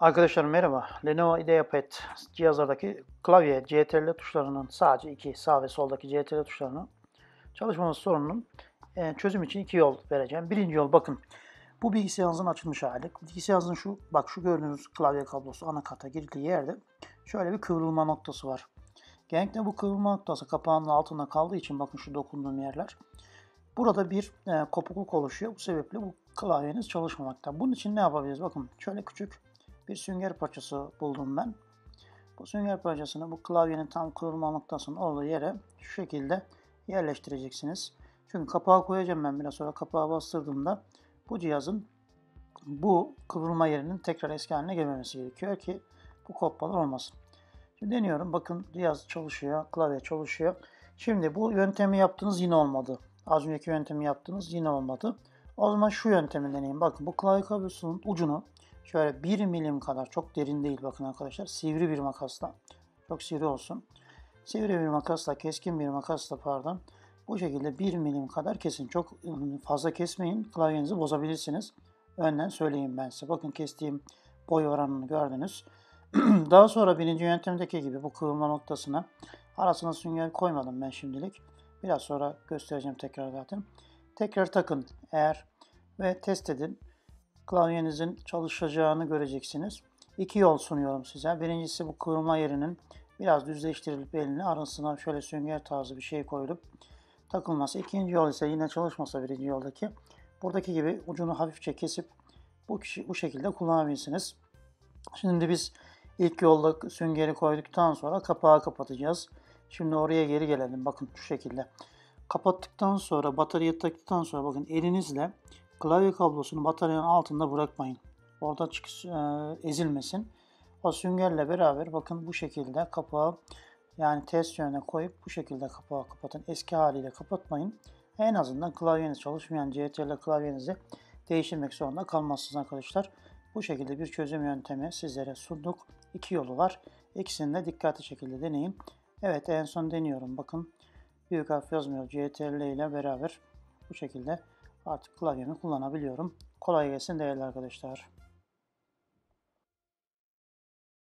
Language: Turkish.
Arkadaşlar merhaba. Lenovo IdeaPad cihazlardaki klavye CTRL tuşlarının sadece iki sağ ve soldaki CTRL tuşlarının çalışmaması sorununun e, çözüm için iki yol vereceğim. Birinci yol bakın. Bu bilgisayarınızın açılmış hali. Bilgisayarınızın şu bak şu gördüğünüz klavye kablosu anakata girdiği yerde şöyle bir kıvrılma noktası var. Genellikle bu kıvrılma noktası kapağının altında kaldığı için bakın şu dokunduğum yerler. Burada bir e, kopukluk oluşuyor. Bu sebeple bu klavyeniz çalışmamakta. Bunun için ne yapabiliriz? Bakın şöyle küçük bir sünger parçası buldum ben. Bu sünger parçasını bu klavyenin tam kıvrılma noktasının olduğu yere şu şekilde yerleştireceksiniz. Çünkü kapağı koyacağım ben biraz sonra kapağı bastırdığımda bu cihazın bu kıvrılma yerinin tekrar eski haline gelmemesi gerekiyor ki bu kopmalar olmasın. Şimdi deniyorum. Bakın cihaz çalışıyor, klavye çalışıyor. Şimdi bu yöntemi yaptığınız yine olmadı. Az önceki yöntemi yaptığınız yine olmadı. O zaman şu yöntemi deneyin. Bakın bu klavye kablosunun ucunu şöyle 1 milim kadar çok derin değil bakın arkadaşlar. Sivri bir makasla. Çok sivri olsun. Sivri bir makasla, keskin bir makasla pardon. Bu şekilde 1 milim kadar kesin. Çok ıı, fazla kesmeyin. Klavyenizi bozabilirsiniz. Önden söyleyeyim ben size. Bakın kestiğim boy oranını gördünüz. Daha sonra birinci yöntemdeki gibi bu kıvrılma noktasına arasına sünger koymadım ben şimdilik. Biraz sonra göstereceğim tekrar zaten. Tekrar takın eğer ve test edin. Klavyenizin çalışacağını göreceksiniz. İki yol sunuyorum size. Birincisi bu kıvrılma yerinin biraz düzleştirilip eline arasına şöyle sünger tarzı bir şey koyulup takılması. İkinci yol ise yine çalışmasa birinci yoldaki. Buradaki gibi ucunu hafifçe kesip bu, kişi, bu şekilde kullanabilirsiniz. Şimdi biz ilk yolda süngeri koyduktan sonra kapağı kapatacağız. Şimdi oraya geri gelelim. Bakın şu şekilde. Kapattıktan sonra bataryayı taktıktan sonra bakın elinizle klavye kablosunu bataryanın altında bırakmayın. Orada çık, e, ezilmesin. O süngerle beraber bakın bu şekilde kapağı yani ters yöne koyup bu şekilde kapağı kapatın. Eski haliyle kapatmayın. En azından klavyeniz çalışmayan CTRL klavyenizi değiştirmek zorunda kalmazsınız arkadaşlar. Bu şekilde bir çözüm yöntemi sizlere sunduk. İki yolu var. İkisini de dikkatli şekilde deneyin. Evet en son deniyorum. Bakın büyük harf yazmıyor. CTRL ile beraber bu şekilde artık klavyemi kullanabiliyorum. Kolay gelsin değerli arkadaşlar.